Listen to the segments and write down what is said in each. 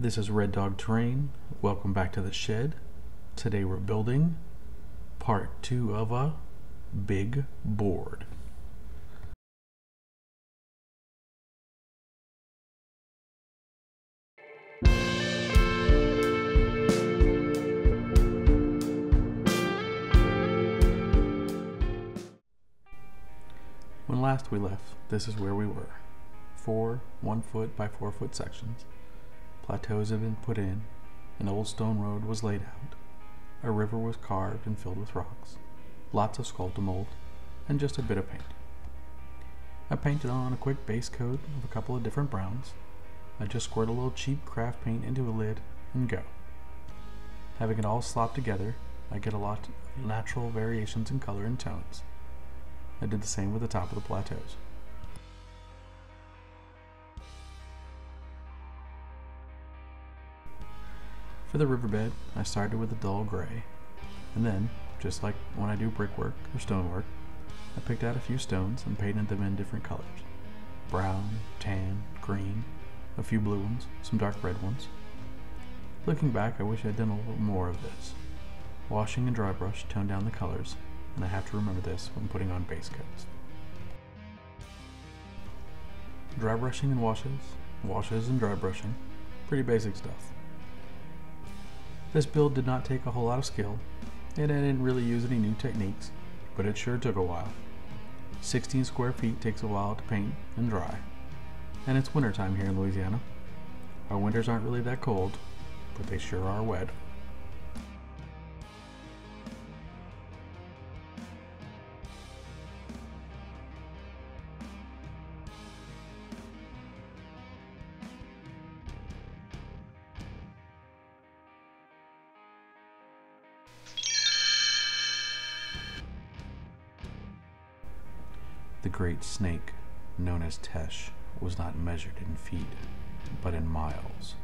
This is Red Dog Terrain. Welcome back to the shed. Today we're building part two of a big board. When last we left, this is where we were. Four one foot by four foot sections. Plateaus had been put in, an old stone road was laid out, a river was carved and filled with rocks, lots of sculptamold, and just a bit of paint. I painted on a quick base coat of a couple of different browns. I just squirt a little cheap craft paint into a lid and go. Having it all slopped together, I get a lot of natural variations in color and tones. I did the same with the top of the plateaus. For the riverbed, I started with a dull gray, and then, just like when I do brickwork or stonework, I picked out a few stones and painted them in different colors. Brown, tan, green, a few blue ones, some dark red ones. Looking back, I wish I'd done a little more of this. Washing and dry brush tone down the colors, and I have to remember this when putting on base coats. Dry brushing and washes, washes and dry brushing, pretty basic stuff. This build did not take a whole lot of skill, and I didn't really use any new techniques, but it sure took a while. 16 square feet takes a while to paint and dry, and it's wintertime here in Louisiana. Our winters aren't really that cold, but they sure are wet. The great snake, known as Tesh, was not measured in feet, but in miles.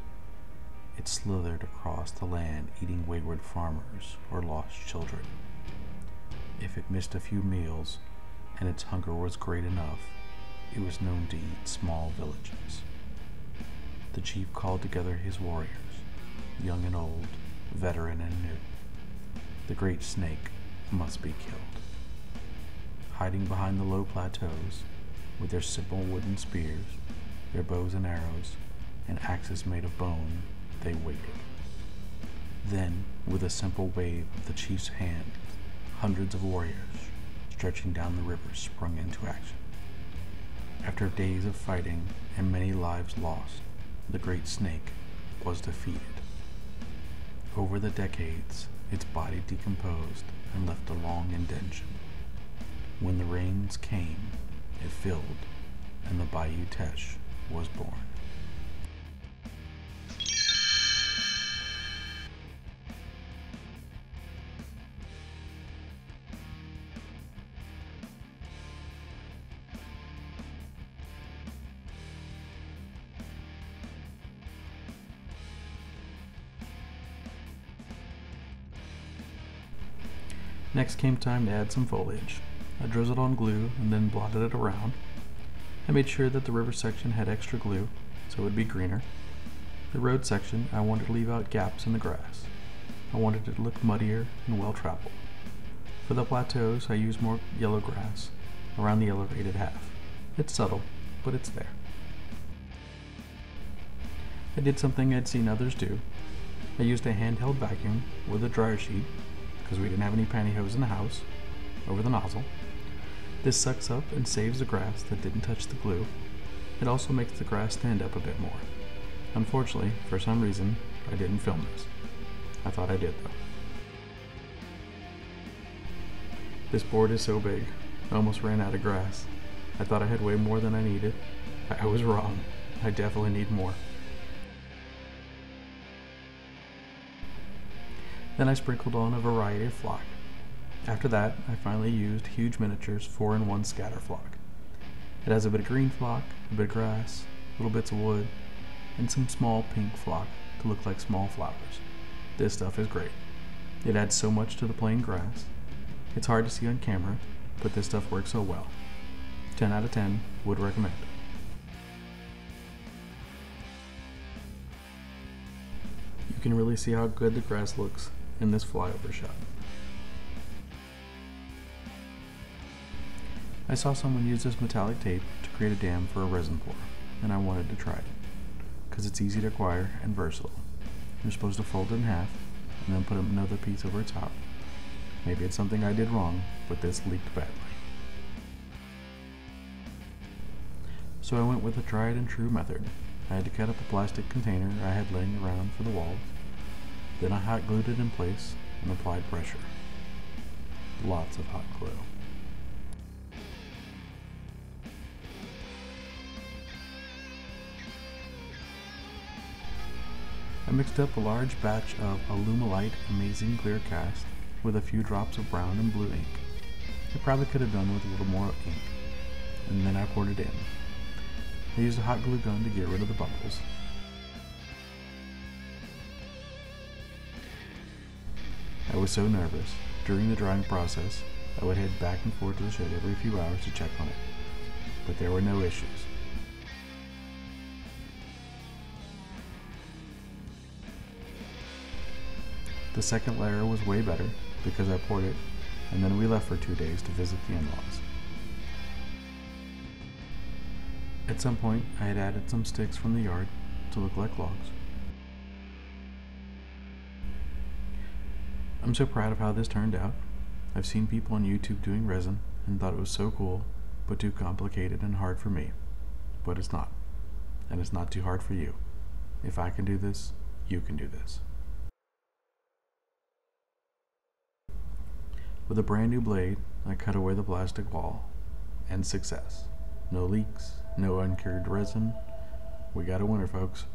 It slithered across the land eating wayward farmers or lost children. If it missed a few meals and its hunger was great enough, it was known to eat small villages. The chief called together his warriors, young and old, veteran and new. The great snake must be killed hiding behind the low plateaus with their simple wooden spears, their bows and arrows, and axes made of bone, they waited. Then, with a simple wave of the chief's hand, hundreds of warriors, stretching down the river, sprung into action. After days of fighting and many lives lost, the great snake was defeated. Over the decades, its body decomposed and left a long indention. When the rains came, it filled, and the Bayou Teche was born. Next came time to add some foliage. I drizzled on glue and then blotted it around. I made sure that the river section had extra glue so it would be greener. The road section, I wanted to leave out gaps in the grass. I wanted it to look muddier and well traveled. For the plateaus, I used more yellow grass around the elevated half. It's subtle, but it's there. I did something I'd seen others do. I used a handheld vacuum with a dryer sheet, because we didn't have any pantyhose in the house, over the nozzle. This sucks up and saves the grass that didn't touch the glue. It also makes the grass stand up a bit more. Unfortunately, for some reason, I didn't film this. I thought I did though. This board is so big, I almost ran out of grass. I thought I had way more than I needed. I was wrong. I definitely need more. Then I sprinkled on a variety of flock. After that, I finally used Huge Miniatures 4-in-1 scatter flock. It has a bit of green flock, a bit of grass, little bits of wood, and some small pink flock to look like small flowers. This stuff is great. It adds so much to the plain grass. It's hard to see on camera, but this stuff works so well. 10 out of 10, would recommend. You can really see how good the grass looks in this flyover shot. I saw someone use this metallic tape to create a dam for a resin pour, and I wanted to try it, because it's easy to acquire and versatile. You're supposed to fold it in half, and then put another piece over top. Maybe it's something I did wrong, but this leaked badly. So I went with a tried and true method. I had to cut up a plastic container I had laying around for the walls. Then I hot glued it in place and applied pressure. Lots of hot glue. Mixed up a large batch of Alumilite Amazing Clear Cast with a few drops of brown and blue ink. I probably could have done with a little more ink. And then I poured it in. I used a hot glue gun to get rid of the bubbles. I was so nervous. During the drying process, I would head back and forth to the shed every few hours to check on it. But there were no issues. The second layer was way better because I poured it, and then we left for two days to visit the in-laws. At some point, I had added some sticks from the yard to look like logs. I'm so proud of how this turned out. I've seen people on YouTube doing resin and thought it was so cool, but too complicated and hard for me. But it's not. And it's not too hard for you. If I can do this, you can do this. With a brand new blade, I cut away the plastic wall. And success. No leaks, no uncured resin. We got a winner, folks.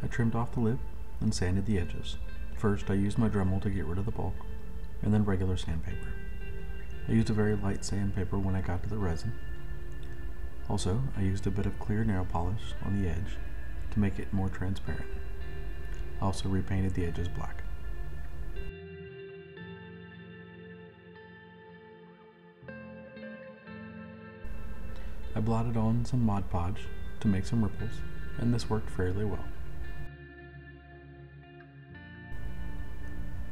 I trimmed off the lip and sanded the edges. First, I used my Dremel to get rid of the bulk, and then regular sandpaper. I used a very light sandpaper when I got to the resin. Also, I used a bit of clear nail polish on the edge to make it more transparent. I also repainted the edges black. I blotted on some Mod Podge to make some ripples, and this worked fairly well.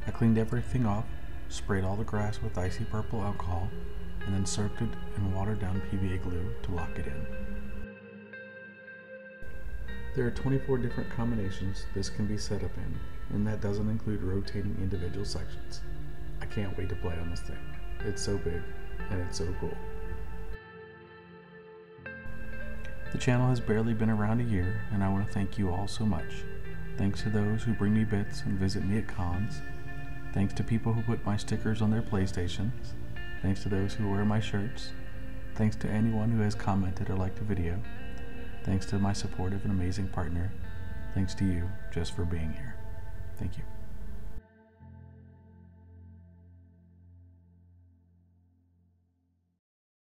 I cleaned everything off, sprayed all the grass with isopropyl alcohol, and then soaked it in watered down PVA glue to lock it in. There are 24 different combinations this can be set up in, and that doesn't include rotating individual sections. I can't wait to play on this thing. It's so big, and it's so cool. The channel has barely been around a year, and I want to thank you all so much. Thanks to those who bring me bits and visit me at cons. Thanks to people who put my stickers on their PlayStations. Thanks to those who wear my shirts. Thanks to anyone who has commented or liked a video. Thanks to my supportive and amazing partner. Thanks to you just for being here. Thank you.